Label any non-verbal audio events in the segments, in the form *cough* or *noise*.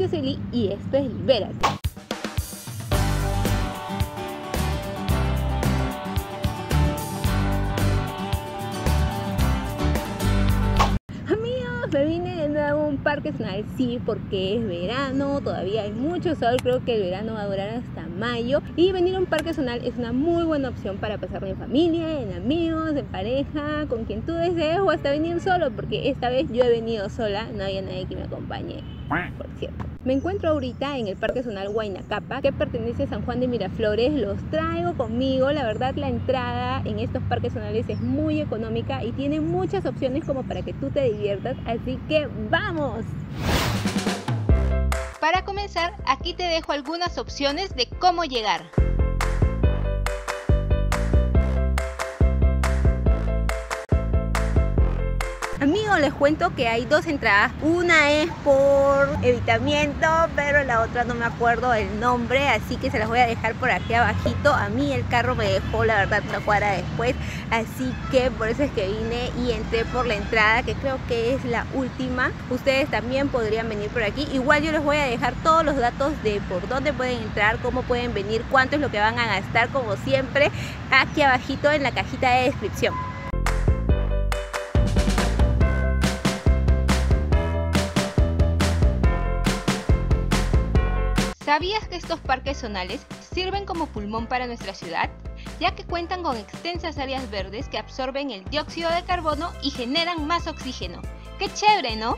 Y esto es Libérate. Amigos, me vine de a un parque nacional, sí, porque es verano, todavía hay mucho sol, creo que el verano va a durar hasta mayo y venir a un parque nacional es una muy buena opción para pasar en familia, en amigos, en pareja, con quien tú desees o hasta venir solo, porque esta vez yo he venido sola, no había nadie que me acompañe, por cierto. Me encuentro ahorita en el Parque Zonal Huaynacapa, que pertenece a San Juan de Miraflores. Los traigo conmigo. La verdad, la entrada en estos parques zonales es muy económica y tiene muchas opciones como para que tú te diviertas. Así que ¡vamos! Para comenzar, aquí te dejo algunas opciones de cómo llegar. Les cuento que hay dos entradas. Una es por evitamiento, pero la otra no me acuerdo el nombre, así que se las voy a dejar por aquí abajito. A mí el carro me dejó, la verdad, una cuadra después, así que por eso es que vine y entré por la entrada, que creo que es la última. Ustedes también podrían venir por aquí. Igual yo les voy a dejar todos los datos de por dónde pueden entrar, cómo pueden venir, cuánto es lo que van a gastar, como siempre, aquí abajito en la cajita de descripción. ¿Sabías que estos parques zonales sirven como pulmón para nuestra ciudad? Ya que cuentan con extensas áreas verdes que absorben el dióxido de carbono y generan más oxígeno. ¡Qué chévere, ¿no?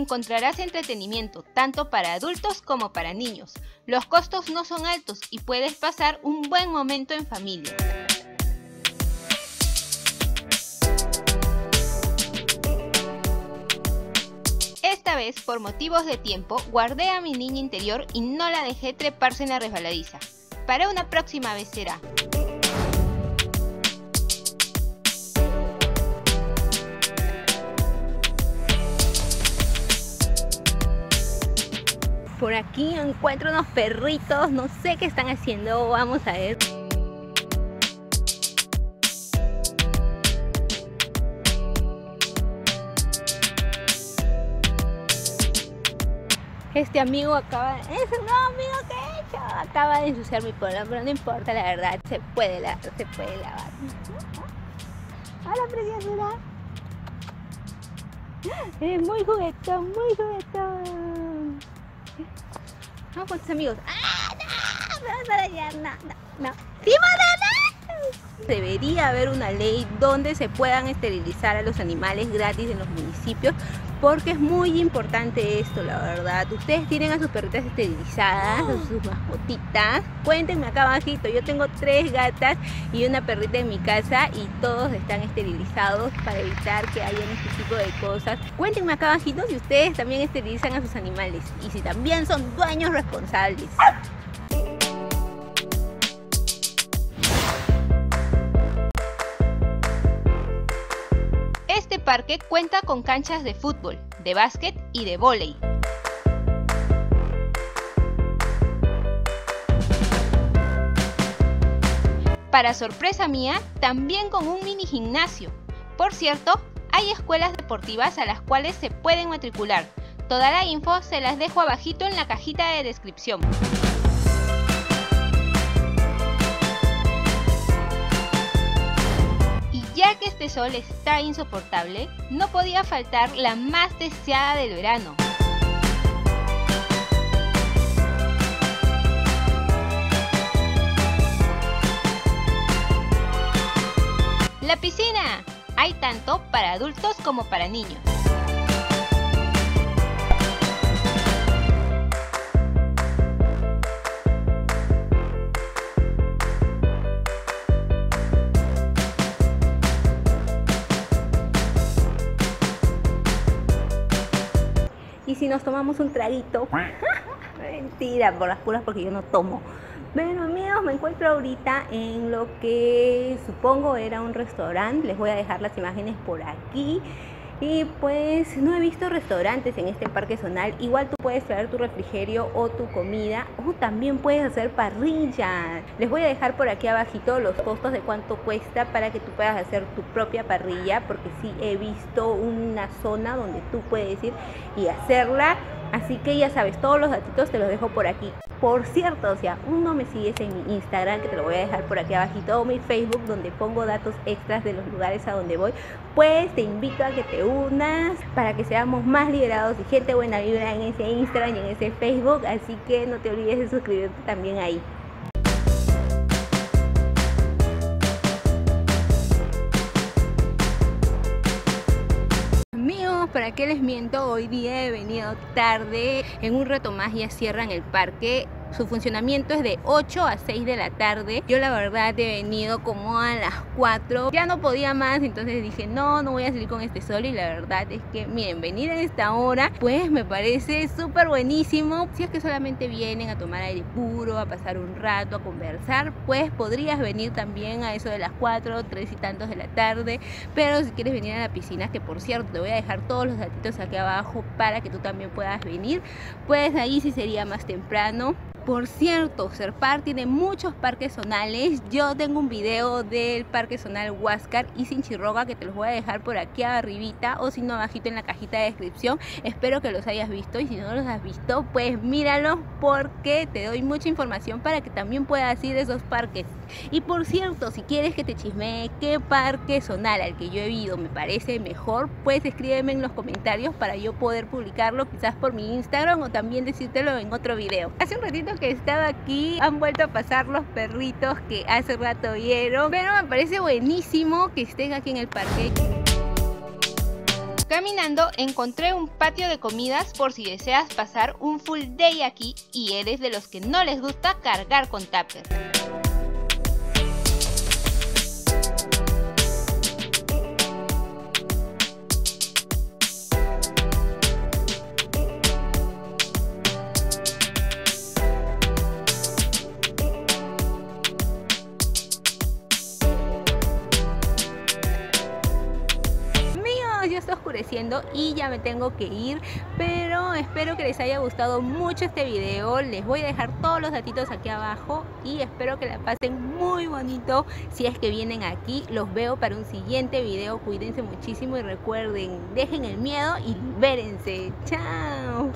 Encontrarás entretenimiento tanto para adultos como para niños. Los costos no son altos y puedes pasar un buen momento en familia. Esta vez, por motivos de tiempo, guardé a mi niña interior y no la dejé treparse en la resbaladiza. Para una próxima vez será. Por aquí encuentro unos perritos, no sé qué están haciendo, vamos a ver. Este amigo acaba, es un amigo que he hecho, acaba de ensuciar mi polo, pero no importa, la verdad, se puede lavar, se puede lavar. Hola preciosura. Es muy juguetón, muy juguetón. Tus amigos. ¡Ah, no! Debería haber una ley donde se puedan esterilizar a los animales gratis en los municipios porque es muy importante esto, la verdad. Ustedes tienen a sus perritas esterilizadas, a sus mascotitas. Cuéntenme acá abajito. Yo tengo tres gatas y una perrita en mi casa y todos están esterilizados para evitar que hayan este tipo de cosas. Cuéntenme acá abajito si ustedes también esterilizan a sus animales y si también son dueños responsables. Parque cuenta con canchas de fútbol, de básquet y de vóley. Para sorpresa mía, también con un mini gimnasio. Por cierto, hay escuelas deportivas a las cuales se pueden matricular. Toda la info se las dejo abajito en la cajita de descripción. Ya que este sol está insoportable, no podía faltar la más deseada del verano. La piscina. Hay tanto para adultos como para niños. Si nos tomamos un traguito, *laughs* mentira, por las puras porque yo no tomo. Bueno amigos, me encuentro ahorita en lo que supongo era un restaurante. Les voy a dejar las imágenes por aquí. Y pues no he visto restaurantes en este parque zonal. Igual tú puedes traer tu refrigerio o tu comida o también puedes hacer parrilla. Les voy a dejar por aquí abajito los costos de cuánto cuesta para que tú puedas hacer tu propia parrilla porque sí he visto una zona donde tú puedes ir y hacerla. Así que ya sabes, todos los datitos te los dejo por aquí. Por cierto, o sea, aún no me sigues en mi Instagram, que te lo voy a dejar por aquí abajito, o mi Facebook, donde pongo datos extras de los lugares a donde voy, pues te invito a que te unas para que seamos más liberados y gente buena vibra en ese Instagram y en ese Facebook. Así que no te olvides de suscribirte también ahí. ¿Para qué les miento? Hoy día he venido tarde. En un rato más ya cierran el parque. Su funcionamiento es de 8 a 6 de la tarde. Yo la verdad he venido como a las 4. Ya no podía más, entonces dije, no, no voy a salir con este sol. Y la verdad es que, miren, venir a esta hora, pues me parece súper buenísimo. Si es que solamente vienen a tomar aire puro, a pasar un rato, a conversar, pues podrías venir también a eso de las 4, 3 y tantos de la tarde. Pero si quieres venir a la piscina, que por cierto te voy a dejar todos los datitos aquí abajo para que tú también puedas venir, pues ahí sí sería más temprano. Por cierto, Serpar tiene muchos parques zonales. Yo tengo un video del parque zonal Huáscar y Sinchirroga que te los voy a dejar por aquí arribita o si no abajito en la cajita de descripción. Espero que los hayas visto y si no los has visto, pues míralos porque te doy mucha información para que también puedas ir a esos parques. Y por cierto, si quieres que te chismee qué parque zonal al que yo he ido me parece mejor, pues escríbeme en los comentarios para yo poder publicarlo quizás por mi Instagram o también decírtelo en otro video. Hace un ratito que estaba aquí han vuelto a pasar los perritos que hace rato vieron, pero me parece buenísimo que estén aquí en el parque. Caminando encontré un patio de comidas por si deseas pasar un full day aquí y eres de los que no les gusta cargar con tupper. Oscureciendo y ya me tengo que ir pero espero que les haya gustado mucho este video. Les voy a dejar todos los datitos aquí abajo y espero que la pasen muy bonito. Si es que vienen aquí los veo para un siguiente video. Cuídense muchísimo y recuerden dejen el miedo y libérense. Chao